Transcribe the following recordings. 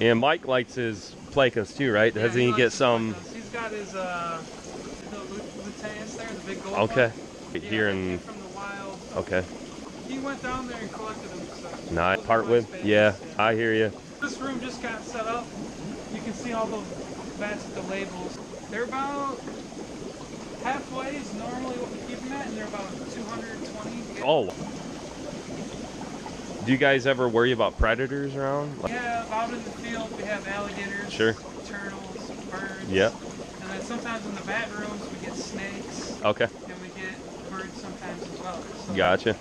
And Mike likes his plecos too, right? Yeah, Doesn't he, likes get some? Plecos. He's got his uh, the lu- luteins there, the big gold Okay. Yeah, Here in came from the wild. okay. He went down there and collected them. So Not Those part with. nice Yeah, babies, I hear you. This room just got set up. You can see all the vats with the labels. They're about halfway is normally what we keep them at, and they're about 220. Oh. Do you guys ever worry about predators around? Like- Yeah, out in the field we have alligators, Sure. turtles, birds. Yep. And then sometimes in the vat rooms we get snakes, Okay. and we get birds sometimes as well. So Gotcha.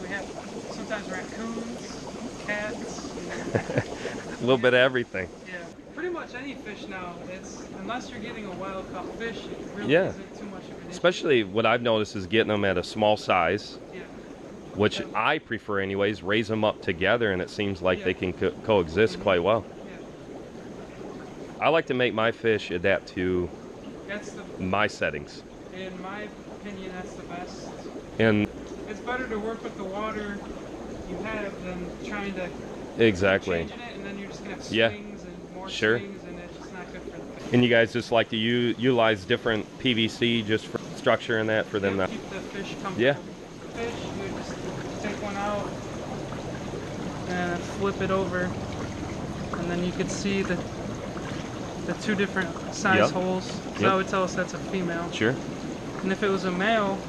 We have sometimes raccoons, cats. A little bit of everything. Yeah, pretty much any fish now. It's unless you're getting a wild caught fish, it really Yeah. isn't too much of an issue. Especially what I've noticed is getting them at a small size, Yeah. Which I prefer anyways. Raise them up together, and it seems like they can co- coexist quite well. I like to make my fish adapt to That's the, my settings, in my opinion, that's the best. and It's better to work with the water you have than trying to exactly. changing it, and then you're just gonna have Yeah. and more Sure. swings, and it's just not good for the fish. And you guys just like to u- utilize different PVC just for structure and that for them Yeah, to. keep the fish comfortable. Yeah. Fish, you just take one out and flip it over, and then you can see the the two different size Yep. holes. So Yep. that would tell us that's a female. Sure. And if it was a male,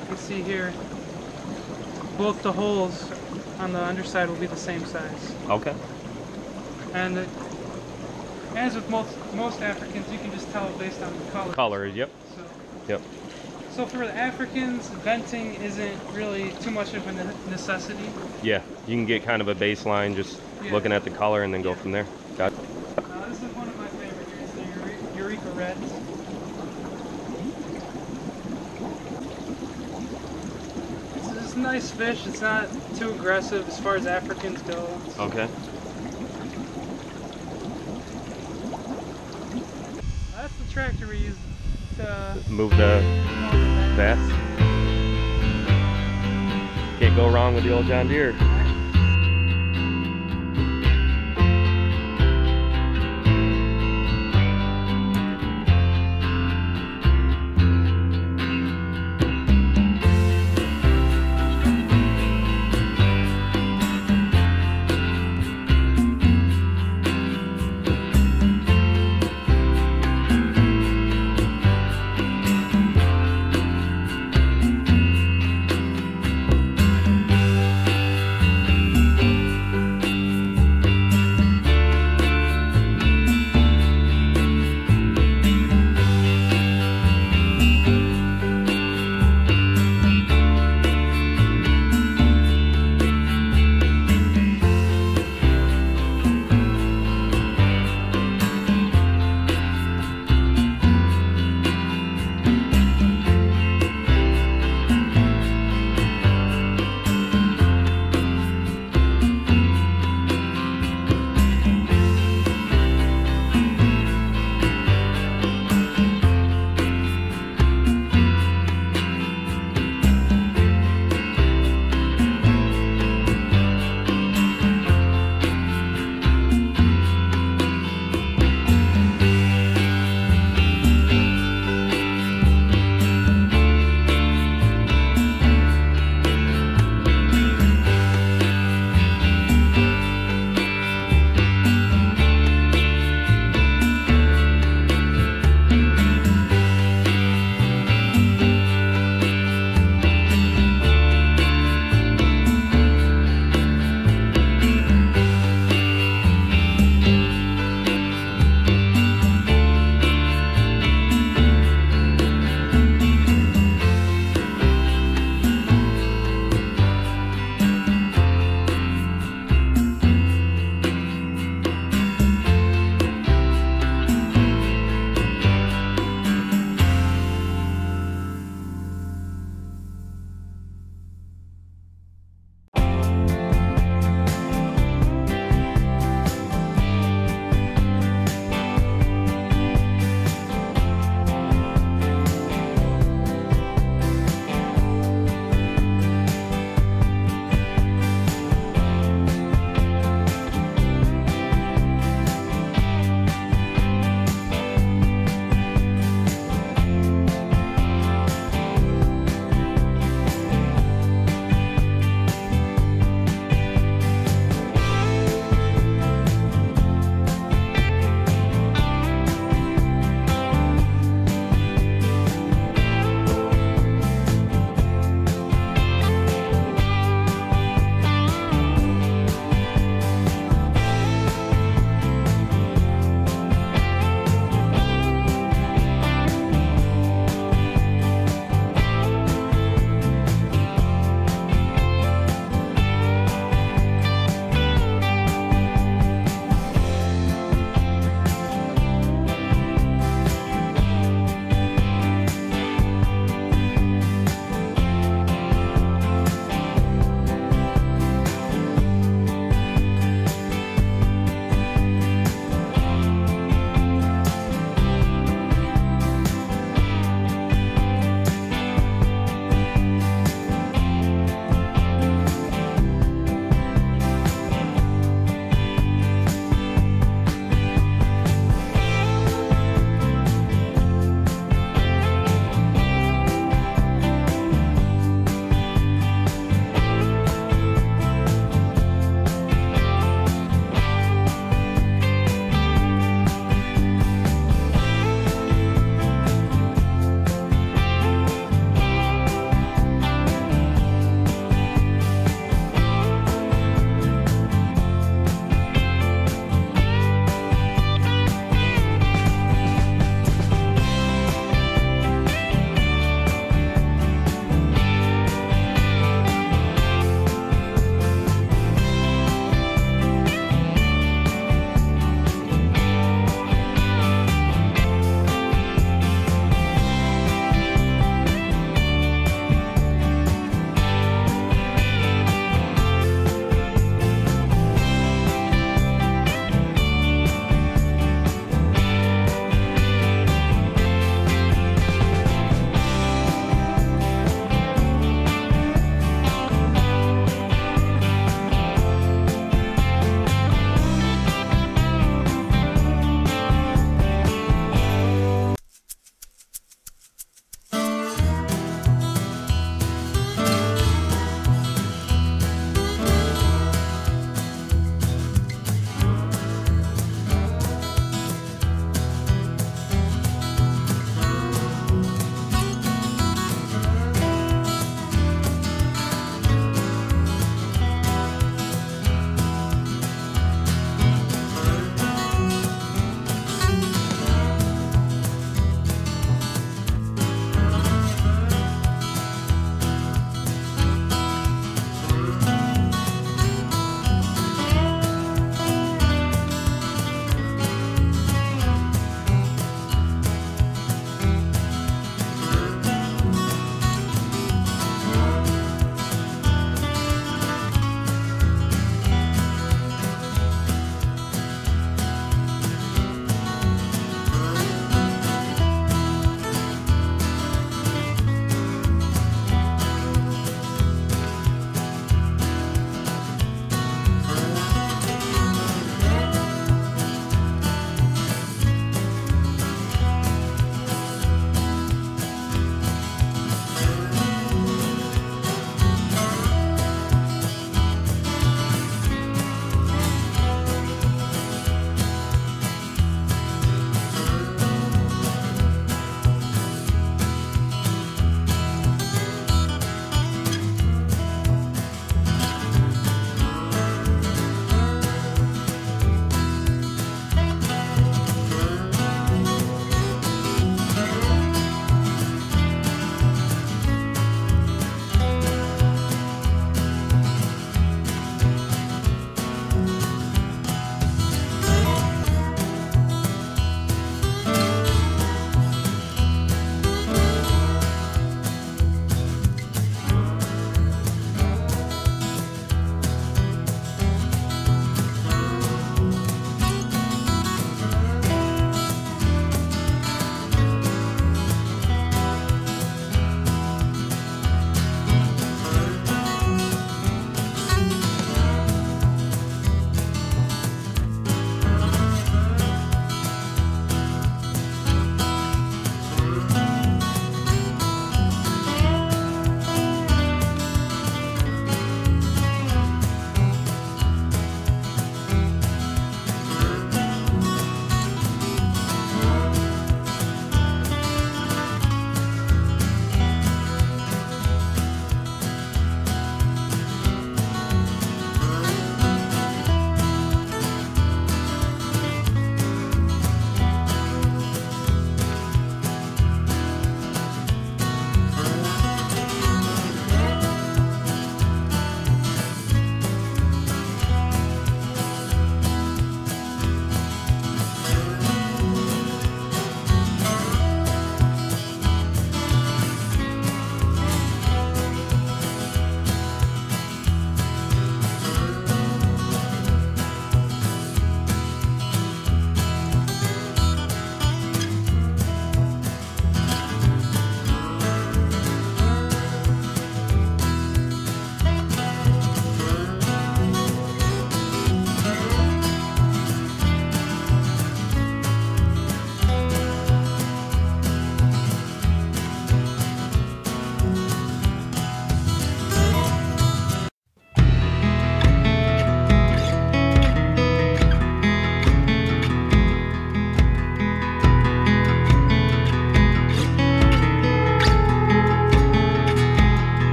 you can see here, both the holes on the underside will be the same size. Okay. And it, as with most most Africans, you can just tell based on the color. Color. Yep. So, Yep. So for the Africans, venting isn't really too much of a necessity. Yeah. You can get kind of a baseline just Yeah. looking at the color and then go from there. Got. it. Uh, this is one of my favorite the Eureka Reds. It's, it's a nice fish. It's not too aggressive as far as Africans go. Okay. That's the tractor we use to Move the the vats. Can't go wrong with the old John Deere.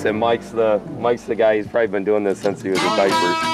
Said Mike's the Mike's the guy. He's probably been doing this since he was in diapers.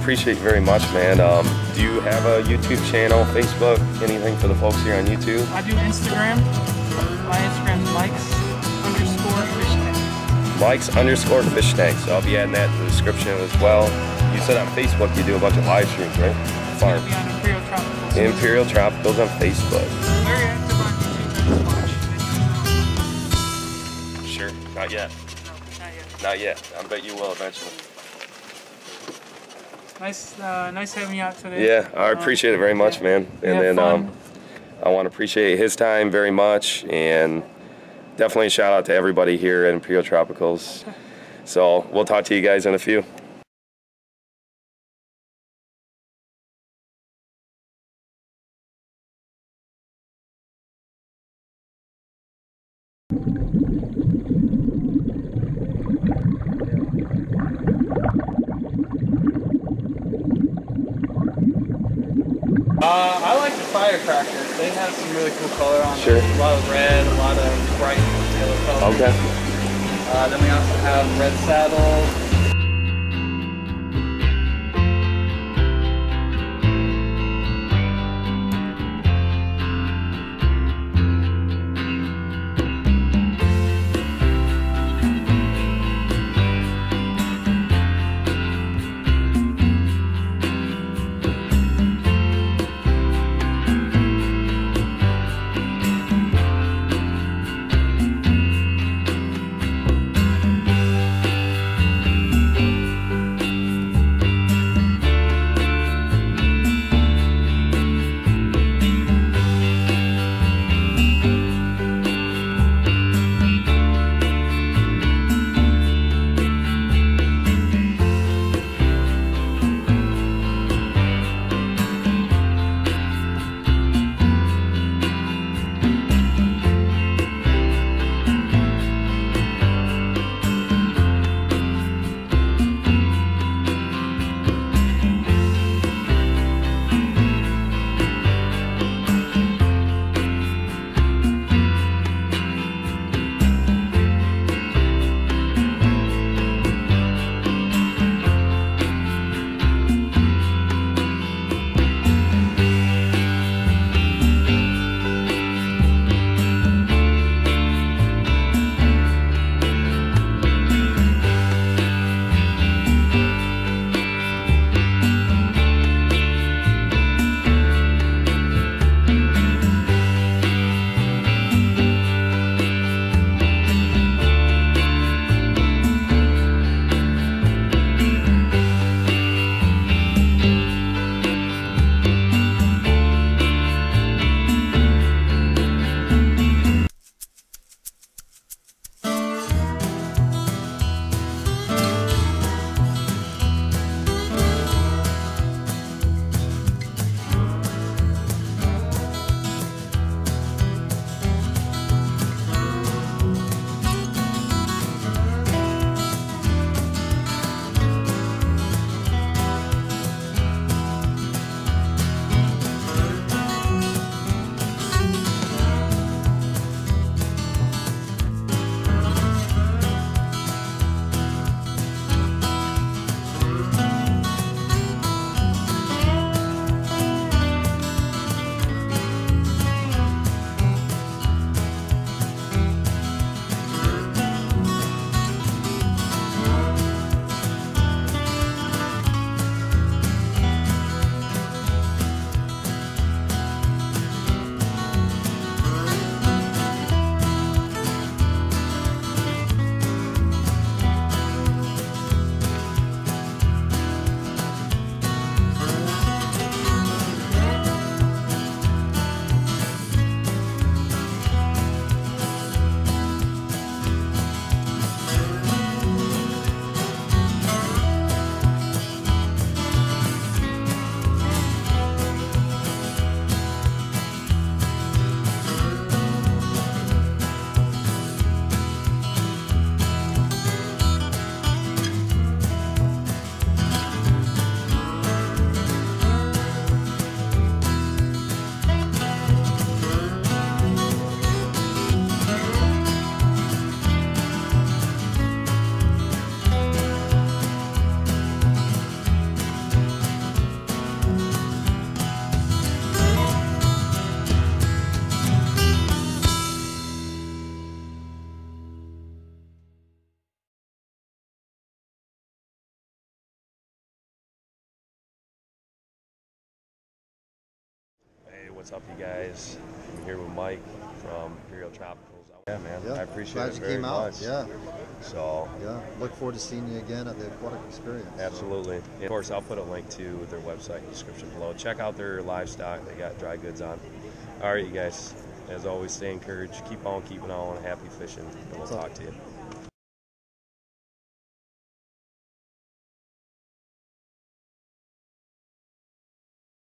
Appreciate you very much, man. Um, do you have a YouTube channel, Facebook, anything for the folks here on YouTube? I do Instagram. My Instagram is Mike's underscore fish tank. Mike's underscore fish tank. So I'll be adding that in the description as well. You said on Facebook you do a bunch of live streams, right? Farm. Imperial Tropicals. Imperial Tropicals on Facebook. Very active on YouTube. Sure, not yet. No, not yet. not yet. I bet you will eventually. Nice, uh, nice having you out today. Yeah, I Um, appreciate it very much, yeah. man. And had then um, I want to appreciate his time very much, and definitely a shout out to everybody here at Imperial Tropicals. So we'll talk to you guys in a few. Uh, I like the firecrackers. They have some really cool color on Sure. them. A lot of red, a lot of bright yellow color. Okay. Uh, then we also have red saddle. What's up, you guys? I'm here with Mike from Imperial Tropicals. Yeah, man. Yeah, I appreciate glad it you very came out. much. Yeah, So, yeah. Look forward to seeing you again at the aquatic experience. absolutely. And of course, I'll put a link to their website in the description below. Check out their livestock. They got dry goods on. All right, you guys. As always, stay encouraged. Keep on keeping on. Happy fishing. And we'll So- talk to you.